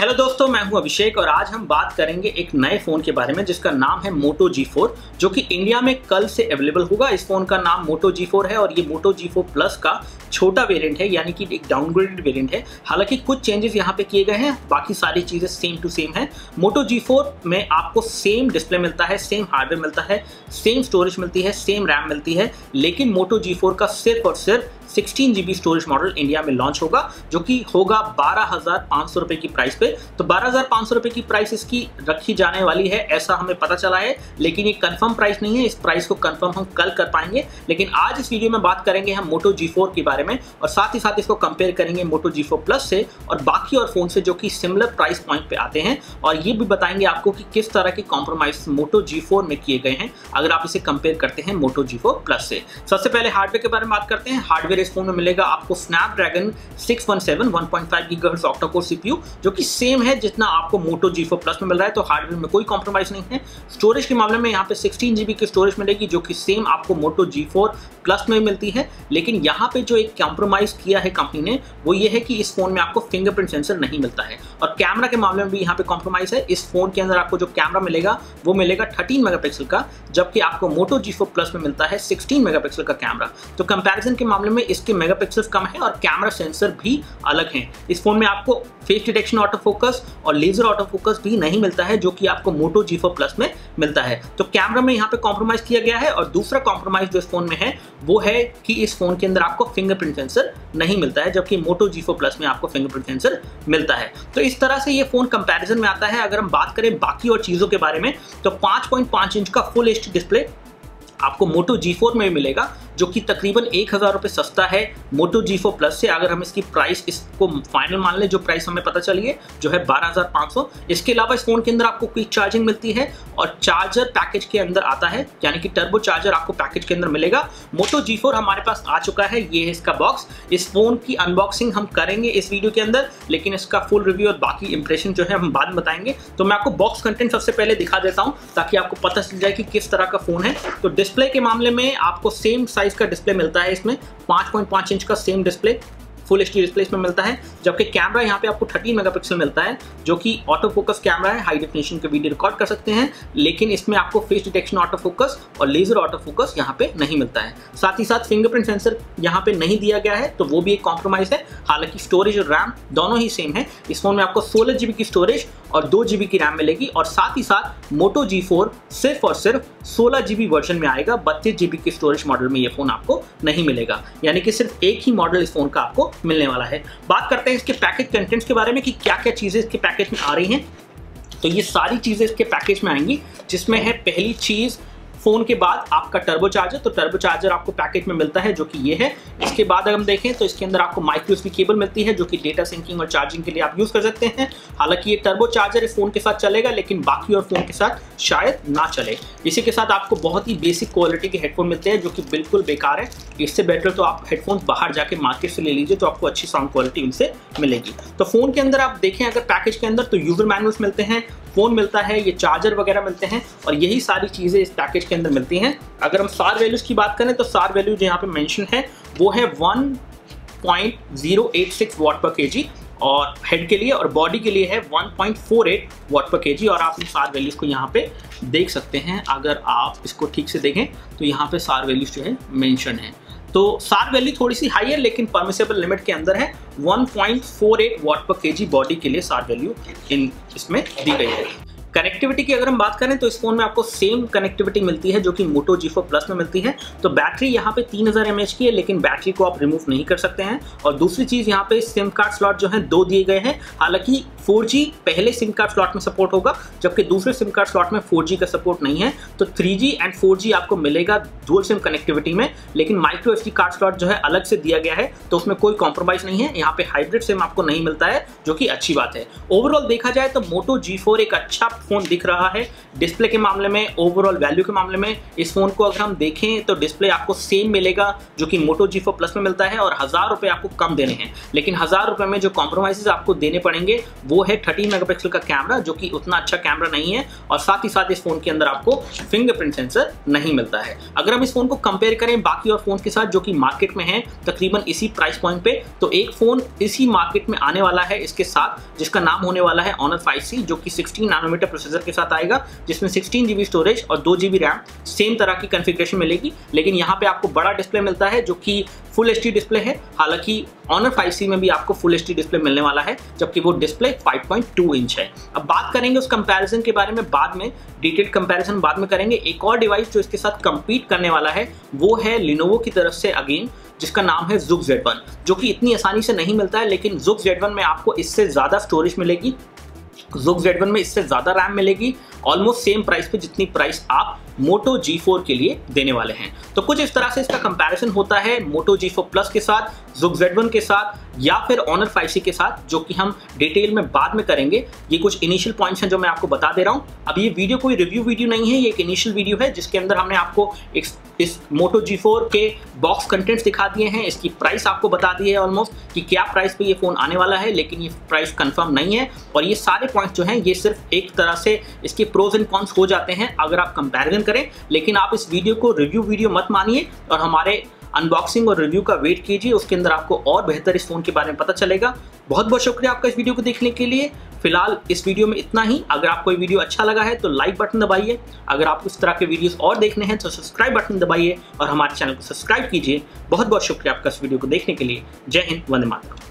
Hello दोस्तों, मैं हूँ अभिषेक और आज हम बात करेंगे एक नए फ़ोन के बारे में जिसका नाम है मोटो G4 जो कि इंडिया में कल से अवेलेबल होगा। इस फ़ोन का नाम मोटो G4 है और ये मोटो G4 प्लस का छोटा वेरिएंट है, यानी कि एक डाउनग्रेडेड वेरिएंट है। हालाँकि कुछ चेंजेस यहाँ पे किए गए हैं, बाकी सारी चीज़ें सेम टू सेम है। मोटो G4 में आपको सेम डिस्प्ले मिलता है सेम हार्डवेयर मिलता है सेम स्टोरेज मिलती है सेम रैम मिलती है, लेकिन मोटो G4 का सिर्फ़ और सिर्फ़ sixteen GB storage model India में लॉन्च होगा, जो कि होगा बारह हज़ार पाँच सौ रुपए की प्राइस पे। तो बारह हज़ार पाँच सौ रुपए की प्राइस इसकी रखी जाने वाली है, ऐसा हमें पता चला है। लेकिन ये कंफर्म प्राइस नहीं है, इस प्राइस को कंफर्म हम कल कर पाएँगे। लेकिन आज इस वीडियो में बात करेंगे हम मोटो जी के बारे में, और साथ ही साथ इसको कंपेयर करेंगे मोटो जी प्लस से, और बाकी और फ़ोन से जो कि सिमिलर प्राइस पॉइंट पे आते हैं। और ये भी बताएँगे आपको कि किस तरह के कॉम्प्रोमाइज मोटो जी में किए गए हैं, अगर आप इसे कंपेयर करते हैं मोटो जी प्लस से। सबसे पहले हार्डवेयर के बारे में बात करते हैं। हार्डवेयर इस फ़ोन में मिलेगा आपको Snapdragon 617 1.5 gigahertz octa core CPU जो कि सेम है जितना आपको मोटो जी प्लस में मिल रहा है। तो हार्डवेयर में कोई कॉम्प्रोमाइज नहीं है। स्टोरेज के मामले में यहाँ पे 16 जीबी की स्टोरेज मिलेगी, जो कि सेम आपको मोटो जी प्लस में मिलती है। लेकिन यहाँ पे जो एक कॉम्प्रोमाइज किया है कंपनी ने, वो ये है कि इस फ़ोन में आपको फिंगरप्रिंट सेंसर नहीं मिलता है। और कैमरा के मामले में भी यहाँ पे कॉम्प्रोमाइज है। इस फ़ोन के अंदर आपको जो कैमरा मिलेगा, वो मिलेगा 13 मेगापिक्सल का, जबकि आपको मोटो जी प्लस में मिलता है 16 मेगापिक्सल का कैमरा तो कंपैरिजन के मामले में इसके मेगापिक्सल कम है और कैमरा सेंसर भी अलग है। इस फ़ोन में आपको फेस डिटेक्शन ऑटो फोकस और लेजर ऑटो फोकस भी नहीं मिलता है, जो कि आपको मोटो जी प्लस में मिलता है। तो कैमरा में यहाँ पे कॉम्प्रोमाइज किया गया है और दूसरा कॉम्प्रोमाइज जो इस फ़ोन में है, वो है कि इस फ़ोन के अंदर आपको फिंगरप्रिंट सेंसर नहीं मिलता है, जबकि मोटो जी प्लस में आपको फिंगरप्रिंट सेंसर मिलता है। तो इस तरह से ये फ़ोन कंपेरिजन में आता है। अगर हम बात करें बाकी और चीज़ों के बारे में तो 5.5 इंच का फुल एच डिस्प्ले आपको मोटो G4 में मिलेगा। जो कि तकरीबन एक हज़ार रुपये सस्ता है मोटो जी फोर प्लस से। अगर हम इसकी प्राइस इसको फाइनल मान लें, जो प्राइस हमें पता चली है जो है बारह हज़ार पाँच सौ। इसके अलावा इस फ़ोन के अंदर आपको क्विक चार्जिंग मिलती है और चार्जर पैकेज के अंदर आता है, यानी कि टर्बो चार्जर आपको पैकेज के अंदर मिलेगा। मोटो जी फोर हमारे पास आ चुका है, ये है इसका बॉक्स इस फ़ोन की अनबॉक्सिंग हम करेंगे इस वीडियो के अंदर, लेकिन इसका फुल रिव्यू और बाकी इंप्रेशन जो है हम बाद में बताएँगे। तो मैं आपको बॉक्स कंटेंट सबसे पहले दिखा देता हूँ, ताकि आपको पता चल जाए कि किस तरह का फ़ोन है। तो डिस्प्ले के मामले में आपको सेम साइज़ का डिस्प्ले मिलता है इसमें। 5.5 इंच का same display full H display इसमें मिलता है, जबकि कैमरा यहाँ पे आपको 13 मेगापिक्सल मिलता है, जो कि ऑटो फोकस कैमरा है हाई डेफिनेशन के वीडियो रिकॉर्ड कर सकते हैं, लेकिन इसमें आपको फेस डिटेक्शन ऑटो फोकस और लेजर ऑटो फोकस यहाँ पे नहीं मिलता है। साथ ही साथ फिंगरप्रिंट सेंसर यहाँ पे नहीं दिया गया है तो वो भी एक कॉम्प्रोमाइज है। हालाँकि स्टोरेज और रैम दोनों ही सेम है। इस फ़ोन में आपको सोलह जीबी की स्टोरेज और दो जीबी की रैम मिलेगी और साथ ही साथ मोटो जी सिर्फ़ और सिर्फ़ सोलह जीबी वर्जन में आएगा। बत्तीस जीबी की स्टोरेज मॉडल में ये फ़ोन आपको नहीं मिलेगा। यानी कि सिर्फ़ एक ही मॉडल इस फ़ोन का आपको मिलने वाला है। बात करते हैं इसके पैकेज कंटेंट्स के बारे में कि क्या क्या चीज़ें इसके पैकेज में आ रही हैं। तो ये सारी चीज़ें इसके पैकेज में आएँगी, जिसमें है पहली चीज़ फ़ोन के बाद आपका टर्बो चार्जर तो टर्बो चार्जर आपको पैकेज में मिलता है, जो कि ये है। इसके बाद अगर हम देखें तो इसके अंदर आपको माइक्रो यूएसबी केबल मिलती है, जो कि डेटा सिंकिंग और चार्जिंग के लिए आप यूज़ कर सकते हैं। हालाँकि ये टर्बो चार्जर इस फ़ोन के साथ चलेगा, लेकिन बाकी और फ़ोन के साथ शायद ना चले। इसी के साथ आपको बहुत ही बेसिक क्वालिटी के हेडफोन मिलते हैं, जो कि बिल्कुल बेकार है। इससे बेटर तो आप हेडफोन बाहर जाके मार्केट से ले लीजिए तो आपको अच्छी साउंड क्वालिटी उनसे मिलेगी। तो फ़ोन के अंदर आप देखें, अगर पैकेज के अंदर तो यूज़र मैनुअल्स मिलते हैं फ़ोन मिलता है, ये चार्जर वगैरह मिलते हैं और यही सारी चीज़ें इस पैकेज के अंदर मिलती हैं। अगर हम सार वैल्यूज़ की बात करें तो सार वैल्यू जो यहाँ पे मेंशन है, वो है 1.086 वाट पर केजी और हेड के लिए और बॉडी के लिए है 1.48 वाट पर केजी और आप इन सार वैल्यूज़ को यहाँ पे देख सकते हैं। अगर आप इसको ठीक से देखें तो यहाँ पे सार वैल्यूज़ जो है मेंशन है। तो सार वैल्यू थोड़ी सी हाई है, लेकिन परमिसेबल लिमिट के अंदर है। 1.48 वाट पर केजी बॉडी के लिए सार वैल्यू इन इसमें दी गई है। कनेक्टिविटी की अगर हम बात करें तो इस फ़ोन में आपको सेम कनेक्टिविटी मिलती है जो कि मोटो जी प्लस में मिलती है। तो बैटरी यहाँ पे 3000 हज़ार की है, लेकिन बैटरी को आप रिमूव नहीं कर सकते हैं। और दूसरी चीज़, यहाँ पे सिम कार्ड स्लॉट जो है, दो दिए गए हैं। हालाँकि 4G पहले सिम कार्ड स्लॉट में सपोर्ट होगा, जबकि दूसरे सिम कार्ड स्लॉट में 4G का सपोर्ट नहीं है। तो 3G एंड 4G आपको मिलेगा डुअल सिम कनेक्टिविटी में, लेकिन माइक्रो एस कार्ड स्लॉट जो है, अलग से दिया गया है। तो उसमें कोई कॉम्प्रोमाइज नहीं है। यहाँ पे हाइब्रिड सिम आपको नहीं मिलता है, जो कि अच्छी बात है। ओवरऑल देखा जाए तो मोटो जी एक अच्छा फ़ोन दिख रहा है। डिस्प्ले के मामले में ओवरऑल वैल्यू के मामले में, इस फ़ोन को अगर हम देखें तो डिस्प्ले आपको सेम मिलेगा, जो कि मोटो जी प्लस में मिलता है और हज़ार रुपए आपको कम देने हैं। लेकिन हज़ार रुपए में जो कॉम्प्रोमाइज आपको देने पड़ेंगे, वो है थर्टीन मेगापिक्सल का कैमरा जो कि उतना अच्छा कैमरा नहीं है और साथ ही साथ इस फ़ोन के अंदर आपको फिंगरप्रिंट सेंसर नहीं मिलता है। अगर हम इस फ़ोन को कंपेयर करें बाकी और फ़ोन के साथ, जो कि मार्केट में है, तकरीबन इसी प्राइस पॉइंट पे तो एक फ़ोन इसी मार्केट में आने वाला है इसके साथ, जिसका नाम होने वाला है ऑनर 5C जो कि 16 नैनोमीटर प्रोसेसर के साथ आएगा, जिसमें 16 जीबी स्टोरेज और दो जीबी रैम सेम तरह की कन्फिग्रेशन मिलेगी। लेकिन यहाँ पे आपको बड़ा डिस्प्ले मिलता है, जो कि फुल एचडी डिस्प्ले है। हालाँकि ऑनर 5C में भी आपको फुल एचडी डिस्प्ले मिलने वाला है, जबकि वो डिस्प्ले 5.2 इंच है। अब बात करेंगे उस कंपैरिजन के बारे में, बाद में डिटेल कंपैरिजन बाद में करेंगे। एक और डिवाइस जो इसके साथ कंपीट करने वाला है, वो है लिनोवो की तरफ़ से अगेन जिसका नाम है जुक जेड जो कि इतनी आसानी से नहीं मिलता है, लेकिन जुक जेड में आपको इससे ज़्यादा स्टोरेज मिलेगी। जुक जेड में इससे ज़्यादा रैम मिलेगी ऑलमोस्ट सेम प्राइस पे जितनी प्राइस आप मोटो G4 के लिए देने वाले हैं। तो कुछ इस तरह से इसका कंपैरिजन होता है मोटो G4 प्लस के साथ जुक Z1 के साथ, या फिर ऑनर 5C के साथ, जो कि हम डिटेल में बाद में करेंगे। ये कुछ इनिशियल पॉइंट्स हैं जो मैं आपको बता दे रहा हूँ। अब ये वीडियो कोई रिव्यू वीडियो नहीं है, ये एक इनिशियल वीडियो है, जिसके अंदर हमने आपको एक इस मोटो G4 के बॉक्स कंटेंट्स दिखा दिए हैं। इसकी प्राइस आपको बता दी है ऑलमोस्ट कि क्या प्राइस पे ये फ़ोन आने वाला है, लेकिन ये प्राइस कंफर्म नहीं है। और ये सारे पॉइंट्स जो हैं, ये सिर्फ़ एक तरह से इसके प्रोज एंड कॉन्स हो जाते हैं, अगर आप कंपैरिजन करें। लेकिन आप इस वीडियो को रिव्यू वीडियो मत मानिए और हमारे अनबॉक्सिंग और रिव्यू का वेट कीजिए। उसके अंदर आपको और बेहतर इस फ़ोन के बारे में पता चलेगा। बहुत बहुत शुक्रिया आपका इस वीडियो को देखने के लिए। फ़िलहाल इस वीडियो में इतना ही। अगर आपको ये वीडियो अच्छा लगा है तो लाइक बटन दबाइए। अगर आप उस तरह के वीडियोस और देखने हैं तो सब्सक्राइब बटन दबाइए और हमारे चैनल को सब्सक्राइब कीजिए। बहुत बहुत शुक्रिया आपका इस वीडियो को देखने के लिए। जय हिंद, वंदे मातरम।